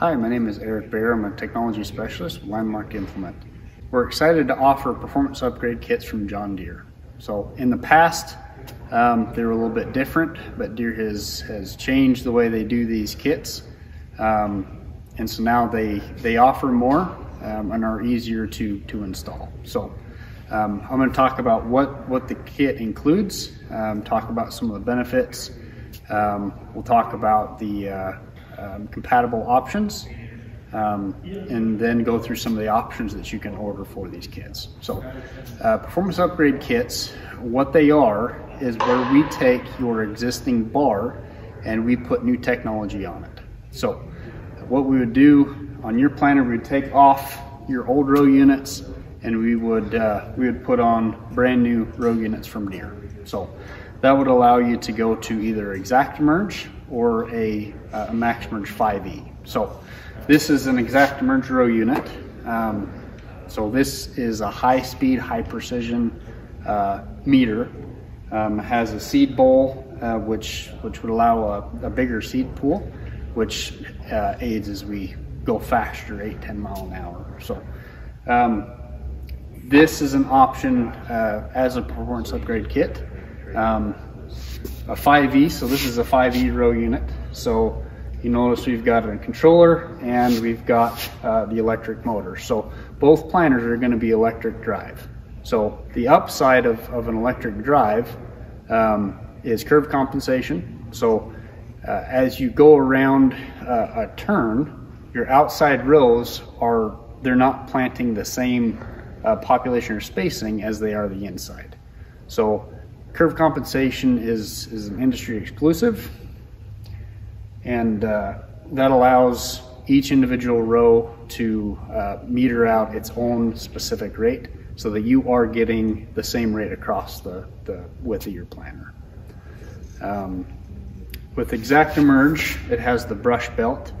Hi, my name is Eric Bear. I'm a technology specialist with Landmark Implement. We're excited to offer performance upgrade kits from John Deere. So in the past, um, they were a little bit different, but Deere has, has changed the way they do these kits. Um, and so now they, they offer more um, and are easier to, to install. So um, I'm going to talk about what, what the kit includes, um, talk about some of the benefits. Um, we'll talk about the uh, um, compatible options um, and then go through some of the options that you can order for these kits. So uh, performance upgrade kits, what they are is where we take your existing bar and we put new technology on it. So what we would do on your planter, we would take off your old row units and we would uh, we would put on brand new row units from Deere. So that would allow you to go to either ExactEmerge or a, uh, a MaxEmerge 5e. So this is an ExactEmerge row unit. Um, so this is a high speed, high precision uh, meter. Um, has a seed bowl, uh, which, which would allow a, a bigger seed pool, which uh, aids as we go faster, 8, 10 mile an hour. So um, this is an option uh, as a performance upgrade kit. A 5E, so this is a 5E row unit. So you notice we've got a controller and we've got uh, the electric motor. So both planters are going to be electric drive. So the upside of, of an electric drive um, is curve compensation. So uh, as you go around uh, a turn, your outside rows are, they're not planting the same uh, population or spacing as they are the inside. So curve compensation is, is an industry exclusive and uh, that allows each individual row to uh, meter out its own specific rate so that you are getting the same rate across the, the width of your planter. Um, with ExactEmerge, it has the brush belt,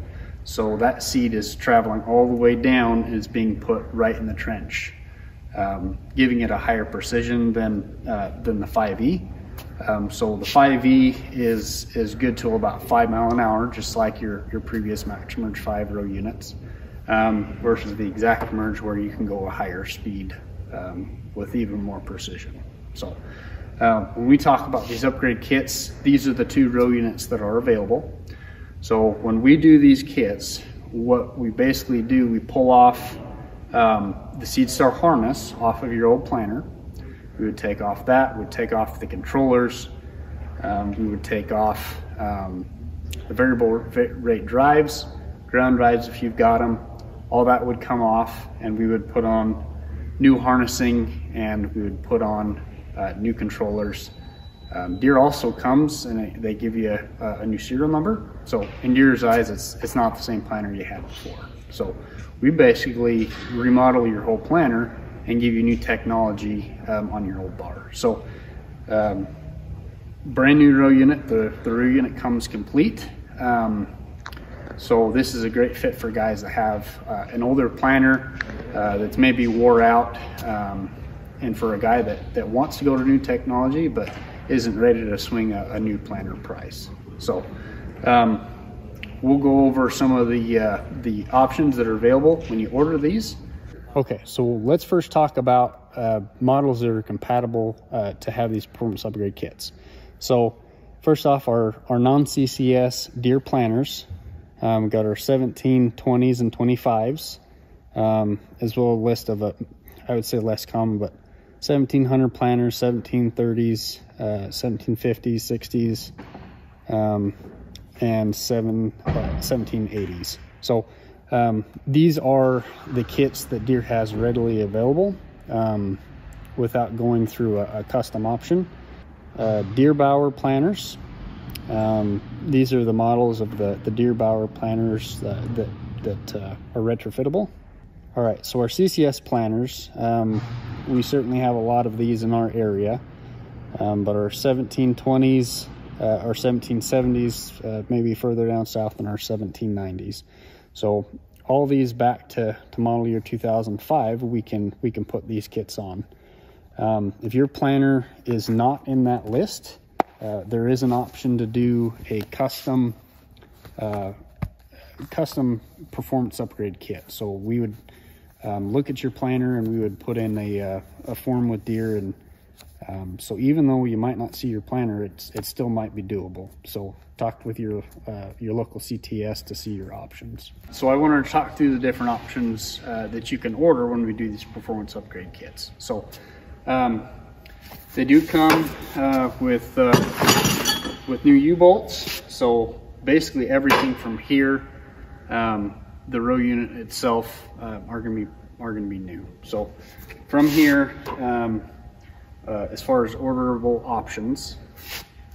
so that seed is traveling all the way down and is being put right in the trench, um, giving it a higher precision than, uh, than the 5E. Um, so the 5E is is good till about five mile an hour, just like your, your previous MaxEmerge 5 row units, um, versus the ExactEmerge where you can go a higher speed um, with even more precision. So uh, when we talk about these upgrade kits, these are the two row units that are available. So when we do these kits, what we basically do, we pull off um, the SeedStar harness off of your old planter. We would take off that, we'd take off the controllers, um, we would take off um, the variable rate drives, ground drives if you've got them, all that would come off and we would put on new harnessing and we would put on uh, new controllers. Um, Deere also comes and they give you a, a, new serial number. So in Deere's eyes, it's, it's not the same planter you had before. So we basically remodel your whole planter and give you new technology um, on your old bar. So um, brand new row unit, the, the row unit comes complete. Um, so this is a great fit for guys that have uh, an older planter uh, that's maybe wore out um, and for a guy that, that wants to go to new technology but isn't ready to swing a, a new planter price. So um, we'll go over some of the, uh, the options that are available when you order these. Okay, so let's first talk about uh, models that are compatible uh, to have these performance upgrade kits. So first off, our, our non-CCS Deere planters. Um, got our 17, 20s, and 25s, um, as well a list of, uh, I would say less common, but 1700 planters, 1730s, uh, 1750s, 60s, um, and seven, uh, 1780s. So um, these are the kits that Deere has readily available um, without going through a, a custom option. Uh, Deerbauer planters. Um, these are the models of the, the Deerbauer planters that, that, that uh, are retrofittable. All right, so our CCS planters, um, we certainly have a lot of these in our area, um, but our 1720s, uh, our 1770s, uh, maybe further down south than our 1790s. So all these back to, to model year 2005, we can, we can put these kits on. Um, if your planner is not in that list, uh, there is an option to do a custom uh, custom performance upgrade kit. So we would um, look at your planner and we would put in a, uh, a form with Deere and um, so even though you might not see your planner, it's, it still might be doable. So talk with your, uh, your local CTS to see your options. So I wanted to talk through the different options uh, that you can order when we do these performance upgrade kits. So um, they do come uh, with, uh, with new U-bolts. So basically everything from here, um, the row unit itself uh, are gonna be are gonna be new. So from here, um, uh, as far as orderable options,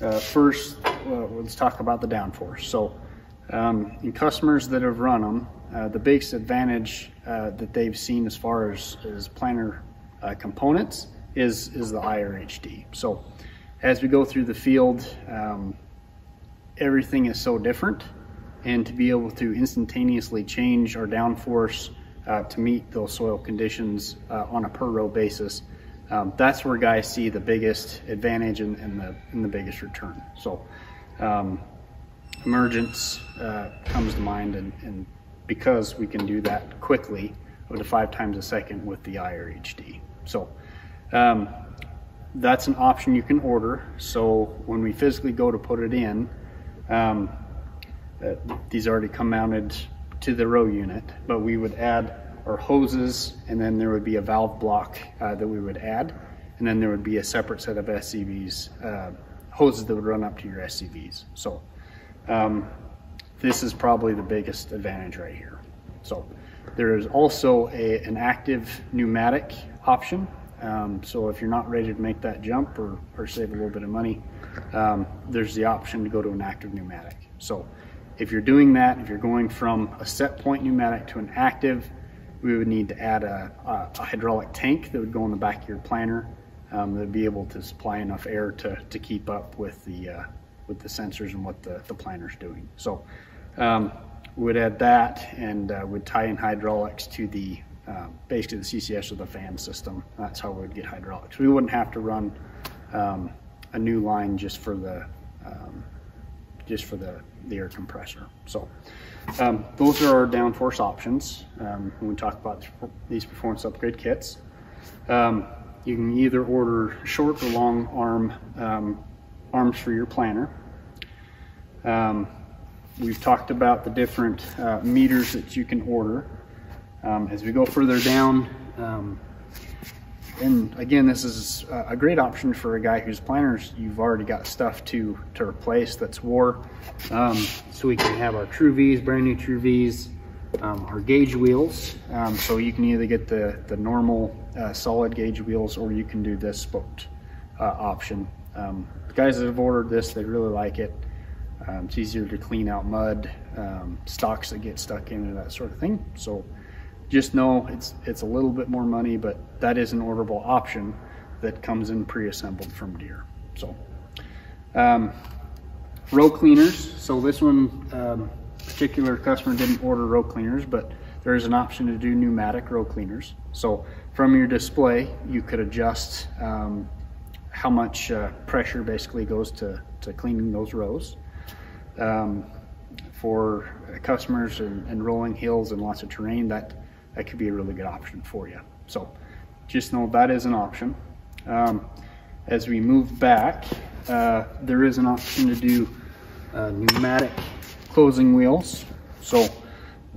uh, first uh, let's talk about the downforce. So um, in customers that have run them, uh, the biggest advantage uh, that they've seen as far as, as planner components is, is the IRHD. So as we go through the field, um, everything is so different and to be able to instantaneously change our downforce uh, to meet those soil conditions uh, on a per row basis, um, that's where guys see the biggest advantage and, the, and the biggest return. So um, emergence uh, comes to mind and, and, because we can do that quickly up to five times a second with the IRHD. So um, that's an option you can order. So when we physically go to put it in, um, uh, these already come mounted to the row unit, but we would add our hoses and then there would be a valve block uh, that we would add. And then there would be a separate set of SCVs, uh, hoses that would run up to your SCVs. So um, this is probably the biggest advantage right here. So there is also a, an active pneumatic option. Um, so if you're not ready to make that jump or, or save a little bit of money, um, there's the option to go to an active pneumatic. So if you're doing that, if you're going from a set point pneumatic to an active, we would need to add a, a, a hydraulic tank that would go in the back of your planner um, that would be able to supply enough air to, to keep up with the uh, with the sensors and what the, the planner's doing. So um, we would add that and uh, would tie in hydraulics to the uh, basically the CCS or the fan system. That's how we would get hydraulics. We wouldn't have to run um, a new line just for the um, just for the, the air compressor. So um, those are our downforce options um, when we talk about these performance upgrade kits. Um, you can either order short or long arm um, arms for your planner. Um, we've talked about the different uh, meters that you can order. Um, as we go further down, and again, this is a great option for a guy whose planners you've already got stuff to to replace that's wore. Um, so we can have our True V's, brand new True V's, um, our gauge wheels. Um, so you can either get the the normal uh, solid gauge wheels, or you can do this spoked uh, option. Um, the guys that have ordered this, they really like it. Um, it's easier to clean out mud, um, stalks that get stuck in, into that sort of thing. So just know it's it's a little bit more money, but that is an orderable option that comes in pre-assembled from Deere. So um, row cleaners. So this one um, particular customer didn't order row cleaners, but there is an option to do pneumatic row cleaners. So from your display, you could adjust um, how much uh, pressure basically goes to, to cleaning those rows. Um, for customers and, and rolling hills and lots of terrain, that that could be a really good option for you. So just know that is an option. Um, as we move back, uh, there is an option to do uh, pneumatic closing wheels. So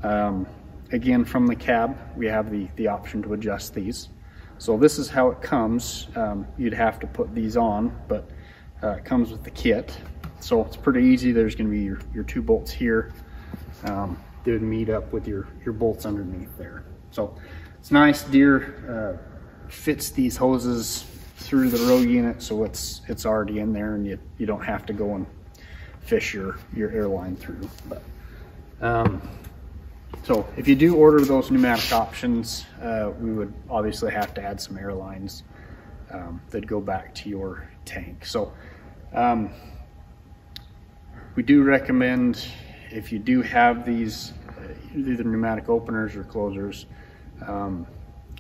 um, again, from the cab, we have the, the option to adjust these. So this is how it comes. Um, you'd have to put these on, but uh, it comes with the kit. So it's pretty easy. There's gonna be your, your two bolts here. Um, would meet up with your, your bolts underneath there. So it's nice. Deere uh, fits these hoses through the row unit so it's it's already in there and you, you don't have to go and fish your, your airline through. But um, so if you do order those pneumatic options, uh, we would obviously have to add some airlines um, that go back to your tank. So um, we do recommend if you do have these either pneumatic openers or closers um,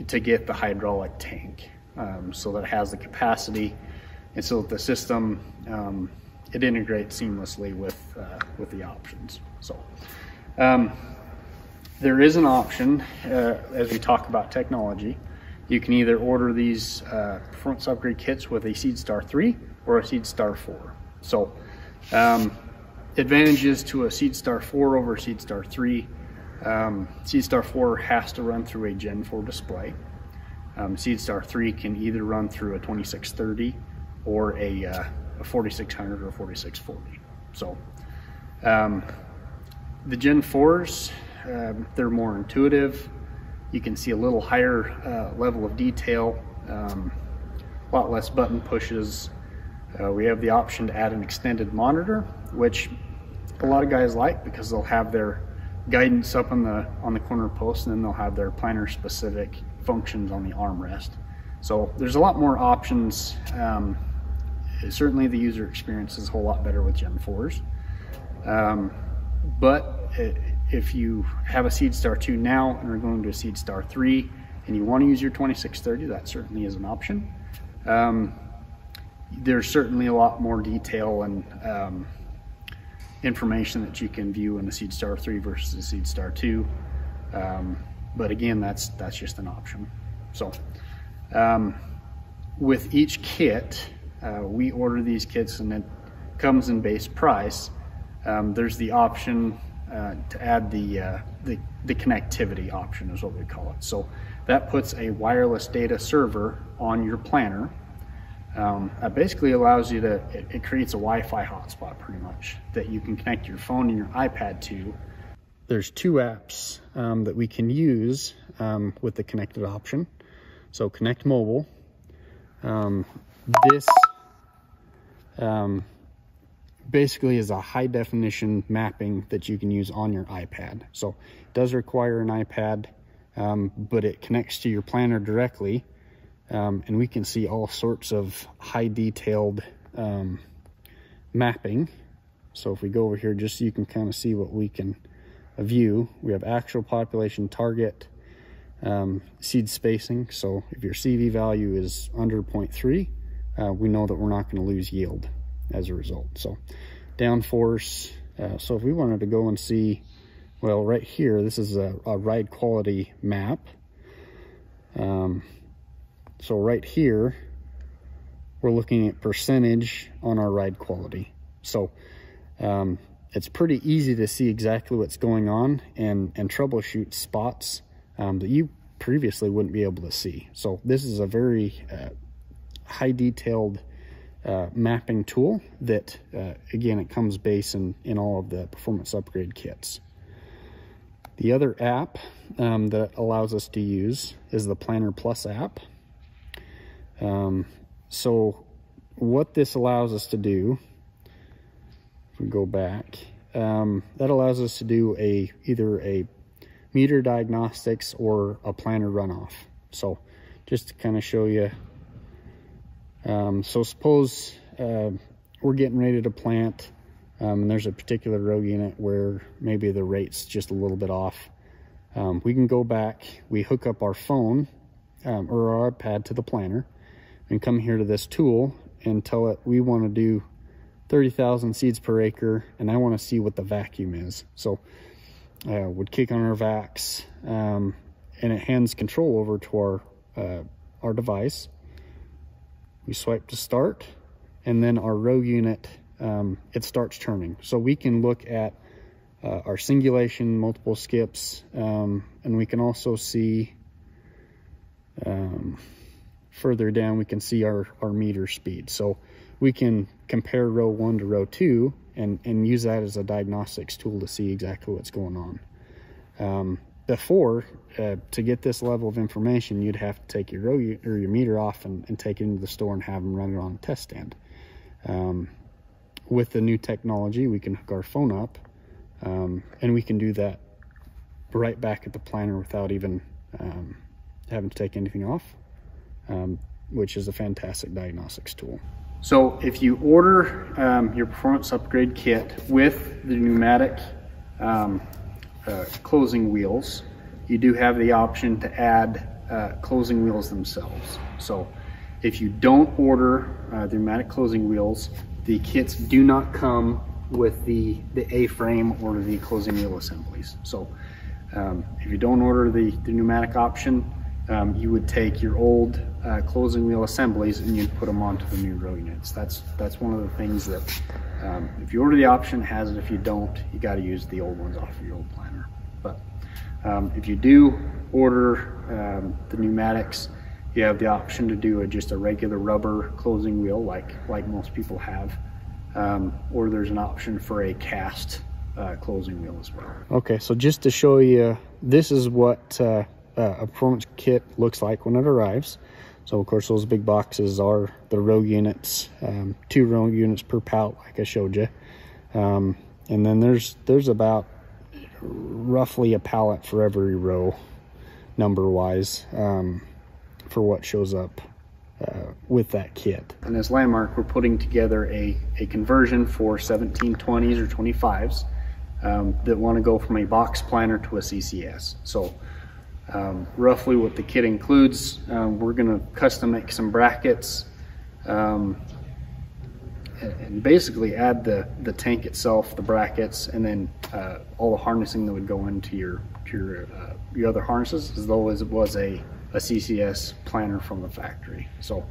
to get the hydraulic tank um, so that it has the capacity and so that the system um, it integrates seamlessly with uh, with the options so Um, there is an option uh, as we talk about technology. You can either order these uh, performance upgrade kits with a Seedstar 3 or a Seedstar 4. So, um, advantages to a Seedstar 4 over Seedstar 3. Um, Seedstar 4 has to run through a Gen 4 display. Um, Seedstar 3 can either run through a 2630 or a, uh, a 4600 or 4640. So, um, the Gen 4s, um, they're more intuitive. You can see a little higher uh, level of detail, um, a lot less button pushes. Uh, we have the option to add an extended monitor, which a lot of guys like because they'll have their guidance up on the on the corner post and then they'll have their planner specific functions on the armrest. So there's a lot more options. Um, certainly the user experience is a whole lot better with Gen 4s. Um, but if you have a SeedStar 2 now and are going to a SeedStar 3 and you want to use your 2630, that certainly is an option. Um, there's certainly a lot more detail and um, information that you can view in the Seedstar 3 versus the Seedstar 2. Um, but again, that's that's just an option. So um, with each kit, uh, we order these kits and it comes in base price. Um, there's the option uh, to add the, uh, the, the connectivity option is what we call it. So that puts a wireless data server on your planner. Um, basically allows you to, it, it creates a Wi-Fi hotspot pretty much that you can connect your phone and your iPad to. There's two apps um, that we can use um, with the connected option. So Connect Mobile. Um, this um, basically is a high definition mapping that you can use on your iPad. So it does require an iPad, um, but it connects to your planner directly. Um, and we can see all sorts of high detailed um, mapping. So if we go over here, just so you can kind of see what we can view, we have actual population target, um, seed spacing. So if your CV value is under 0.3, uh, we know that we're not going to lose yield as a result. So downforce. Uh, so if we wanted to go and see, well, right here, this is a, a ride quality map. Um, so right here, we're looking at percentage on our ride quality. So um, it's pretty easy to see exactly what's going on and, and troubleshoot spots um, that you previously wouldn't be able to see. So this is a very uh, high detailed uh, mapping tool that, uh, again, it comes base in, in all of the performance upgrade kits. The other app um, that allows us to use is the Planner Plus app. Um, so what this allows us to do, if we go back, um, that allows us to do a either a meter diagnostics or a planner runoff. So just to kind of show you um, so suppose uh, we're getting ready to plant um, and there's a particular row unit where maybe the rate's just a little bit off. Um, we can go back, we hook up our phone um, or our iPad to the planner and come here to this tool and tell it we want to do 30,000 seeds per acre and I want to see what the vacuum is. So uh, would kick on our vacs um, and it hands control over to our, uh, our device we swipe to start, and then our row unit, um, it starts turning. So we can look at uh, our singulation, multiple skips, um, and we can also see um, further down, we can see our, our meter speed. So we can compare row one to row two and, and use that as a diagnostics tool to see exactly what's going on. Um, before, uh, to get this level of information, you'd have to take your row or your meter off and, and, take it into the store and have them run it on a test stand. Um, with the new technology, we can hook our phone up um, and we can do that right back at the planner without even um, having to take anything off, um, which is a fantastic diagnostics tool. So if you order um, your performance upgrade kit with the pneumatic um, uh, closing wheels, you do have the option to add uh, closing wheels themselves. So if you don't order uh, the pneumatic closing wheels, the kits do not come with the, the A-frame or the closing wheel assemblies. So um, if you don't order the, the pneumatic option, um, you would take your old uh, closing wheel assemblies and you'd put them onto the new row units. That's that's one of the things that um, if you order the option, has it. If you don't, you got to use the old ones off of your old planner. But um, if you do order um, the pneumatics, you have the option to do a, just a regular rubber closing wheel like like most people have, um, or there's an option for a cast uh, closing wheel as well. Okay, so just to show you, this is what uh, a performance kit looks like when it arrives. So of course those big boxes are the row units, um, two row units per pallet like I showed you. Um, and then there's there's about roughly a pallet for every row number wise um, for what shows up uh, with that kit. And as Landmark, we're putting together a, a conversion for 1720s or 25s um, that want to go from a box planner to a CCS. So um, roughly what the kit includes, um, we're going to custom make some brackets um, and basically add the, the tank itself, the brackets, and then uh, all the harnessing that would go into your your, uh, your other harnesses as though as it was a, a CCS planner from the factory. So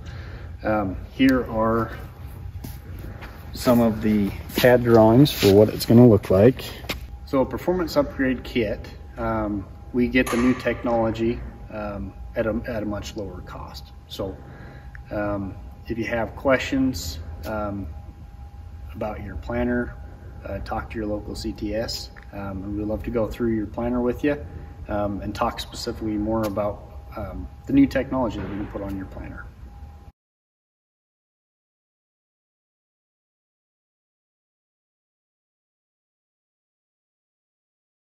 um, here are some of the CAD drawings for what it's going to look like. So a performance upgrade kit, um, we get the new technology um, at, a, at a much lower cost. So um, if you have questions um, about your planner, uh, talk to your local CTS. Um, and we'd love to go through your planner with you um, and talk specifically more about the new technology that we can put on your planner.